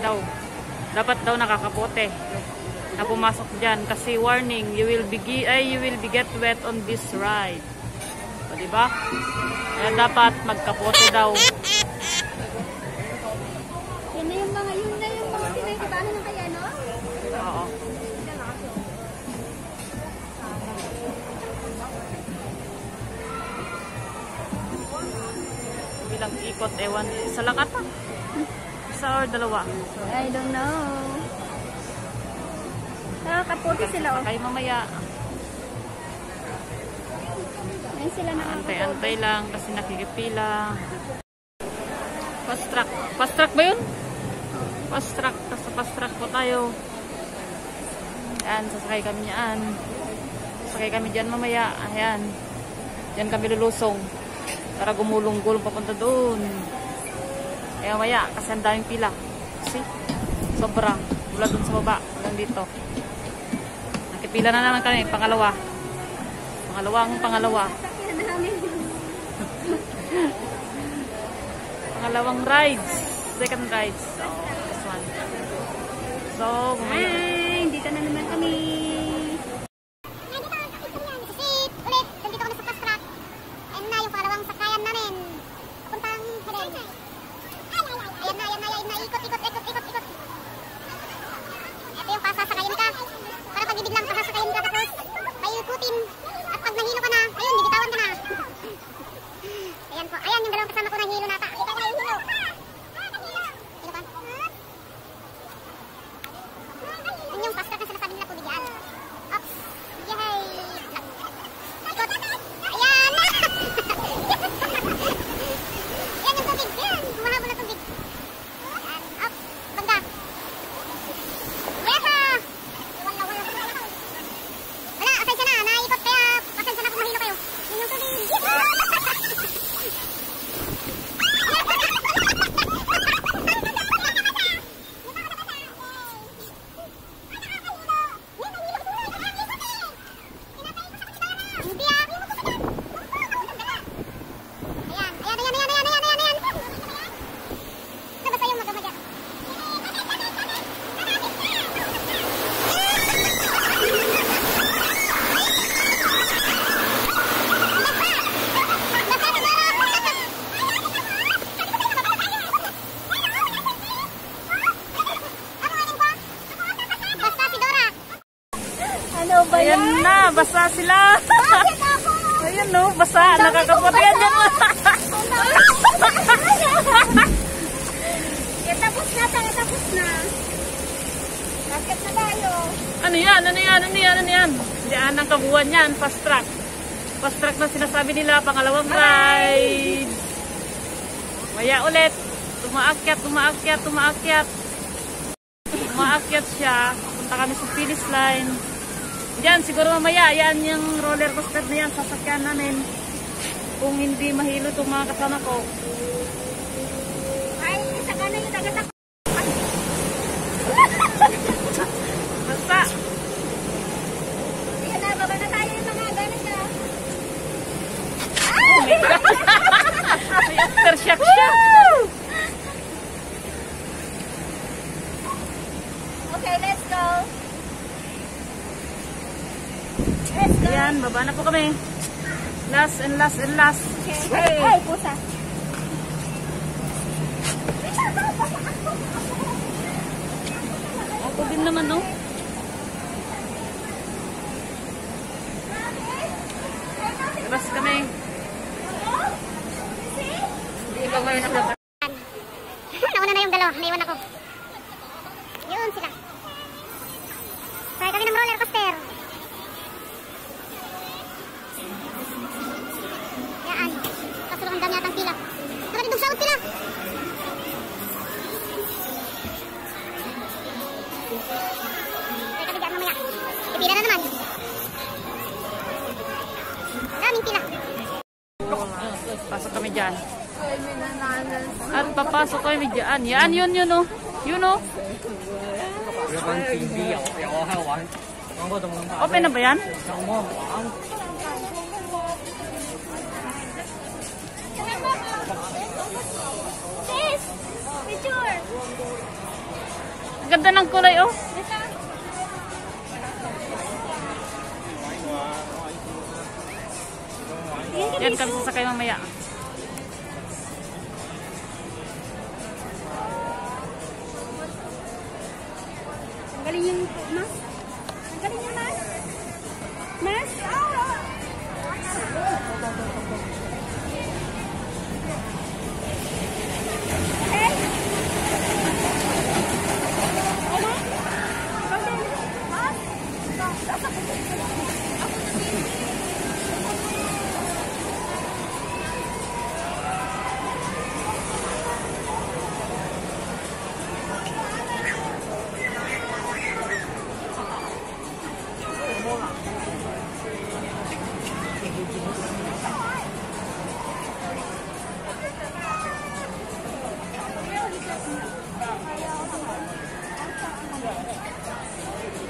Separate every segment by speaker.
Speaker 1: daw. Dapat daw nakakapote na pumasok dyan. Kasi warning, you will be, ay, you will be get wet on this ride. O, diba? Kaya dapat magkapote daw.
Speaker 2: Yan na yung mga, yun na yung mga pinagkabano ng kaya, no?
Speaker 1: Oo. Bilang ikot, ewan. Isa lang ata. Isa or dalawa.
Speaker 2: I don't know. Nakakaputi sila, oh.
Speaker 1: Kay mamaya.
Speaker 2: Ngayon sila nakakaputi.
Speaker 1: Antay-antay lang kasi nakikipila. Fast track. Fast track ba yun? Fast track. Tapos fast track po tayo. Ayan, sasakay kami yan. Sasakay kami dyan mamaya. Ayan. Diyan kami lulusong. Para gumulong-gulong papunta doon. Kaya mamaya, kasi ang daming pila. See? Sobra. Mula doon sa baba. Hanggang dito. Nakipila na naman kami. Pangalawa. Pangalawa.
Speaker 2: Sakyan namin.
Speaker 1: Pangalawang rides. Second rides. So, this one. So, mamaya.
Speaker 2: Hi! Dito na naman kami.
Speaker 3: ulit, nandito kami sa fast track. Ayun na yung pangalawang sakayan namin. Papuntang Heren. Ayan na, ayan na, ayan na. Ikot, ikot, ikot, ikot, ikot. Ito yung pasasakayin ka. Para pag biglang pasasakayin ka tapos may ikutin. At pag nahilo ka na, ayun, bibitawan ka na. Ayan po, ayan yung dalawang kasama ko nahilo nata. Ito na yung hilo. Hilo ka? Yun yung fast track na sinasabi nila po bigyan. Ops. Yay! Ikot. Ayan! Yan yung tubig. Yan. Humahabol na tubig. Ayan. Up. Banda. Yeha! Wala, wala. Wala, asay siya na. Naikot kaya pasensya na kung mahilo kayo. Yun yung tubig. Hindi ah. Ayan, ayan, ayan, ayan, ayan, ayan, ayan, ayan. Ito basta yung magamaga. Basta si Dora.
Speaker 2: Ano ba yan?
Speaker 1: Ayan na, basa sila. Ayan no, basa. Nakakapote yan dyan.
Speaker 2: Tapos na, tapos na. Bakit na tayo?
Speaker 1: Ano yan? Ano yan? Ano yan? Ano yan? Diyan ang kabuuan yan. Fast track. Fast track na sinasabi nila. Pangalawang ride. Maya ulit. Tumaakyat, tumaakyat, tumaakyat. Tumaakyat siya. Punta kami sa finish line. Diyan, siguro mamaya. Yan yung roller coaster na yan. Sasakyan namin. Kung hindi mahilo itong mga kasama ko.
Speaker 2: Ay, saka na yung tagatak.
Speaker 1: Basta.
Speaker 2: Ayan na, baba na tayo yung mga gano'n siya.
Speaker 1: Oh my God. May aftershock siya.
Speaker 2: Okay, let's go. Let's go.
Speaker 1: Ayan, baba na po kami. Last and last and last.
Speaker 2: Okay. Ay, pusa.
Speaker 1: Ako din naman, no? Labas kami. Hindi pa ngayon ako.
Speaker 3: Nauna na yung dalawa. Naiwan ako. Yun sila. Sakay kami ng roller coaster. yan.
Speaker 1: At papasok kayo may dyan. Yan, yun, yun, oh. Yun,
Speaker 4: oh.
Speaker 1: Open na ba yan? Ganda ng kulay, oh. Yan kami sasakay mamaya.
Speaker 2: Galing yung mas. Ang galing yung mas. Mas? Okay.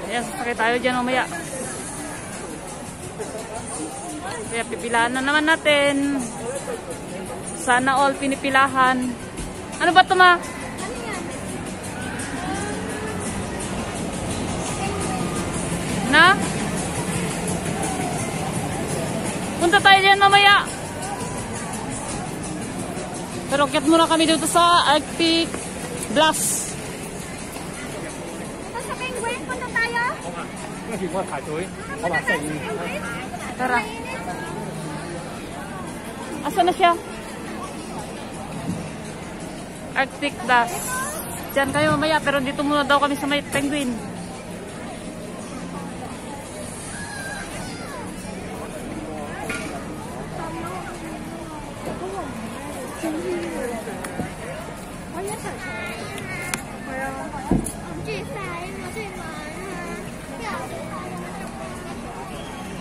Speaker 1: Ayan, sasakay tayo dyan mamaya. Kaya pipilahan na naman natin. Sana all pinipilahan. Ano ba ito ma? Na? Punta tayo dyan mamaya. Pero kit muna kami dito sa Arctic Blast.
Speaker 4: 跟住我排队，我话四五。
Speaker 1: Tara. Asa na siya? Arctic Blast. Diyan kayo mamaya, pero dito muna daw kami sa may penguin.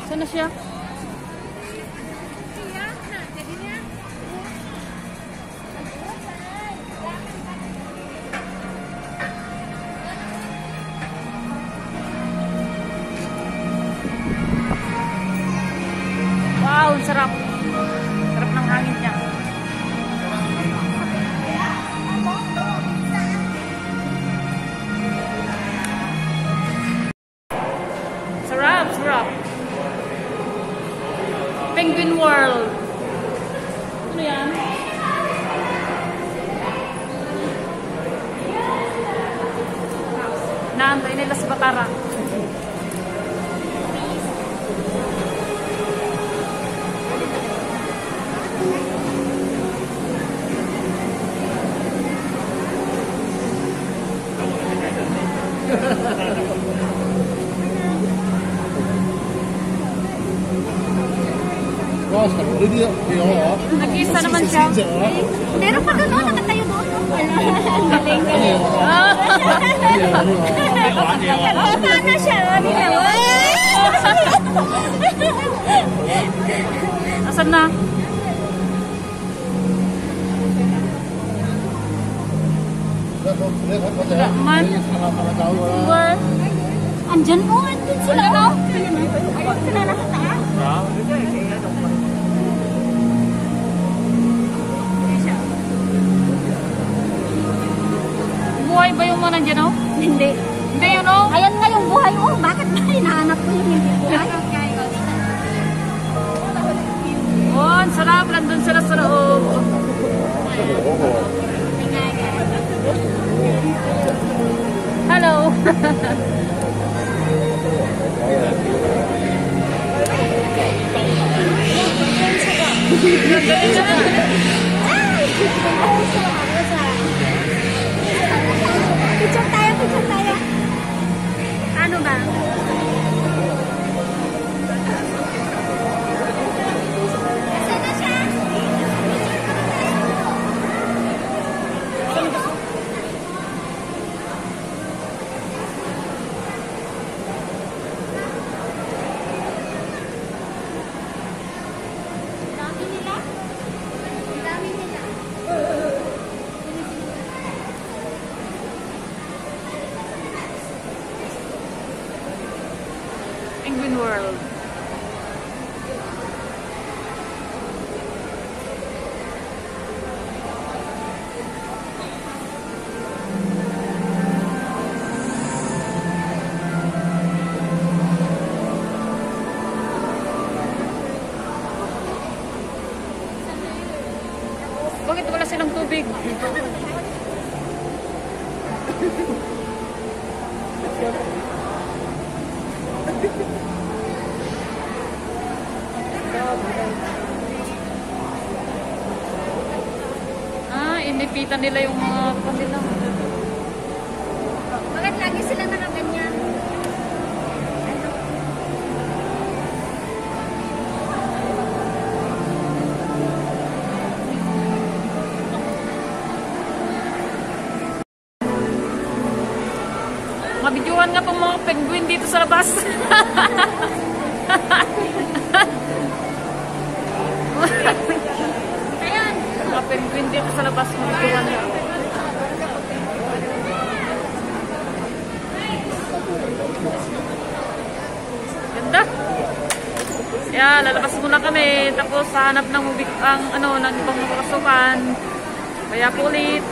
Speaker 1: Saan na siya? Nag-isa naman siya.
Speaker 2: Meron pa doon, oh, nakatayo doon. oh. Galing, galing. Oh, paano siya?
Speaker 1: Asan na? Man. Where?
Speaker 2: Andyan mo, andyan sila? Ayun sila nasa taas.
Speaker 1: Buhay ba yung mga nandyan, oh?
Speaker 2: Hindi.
Speaker 1: Hindi yun, oh.
Speaker 2: Ayan nga yung buhay, oh. Bakit ba hinahanap ko yung hindi buhay?
Speaker 1: Ah, inipitan nila yung mga kanila. Mabidyohan nga pong mga penguin dito sa labas.
Speaker 2: Ayan.
Speaker 1: mga penguin dito sa labas. Mabidyohan nga. Ganda. Kaya lalabas muna kami. Tapos hanap ng ang ano ng ibang mga kasukan. Kaya kulit.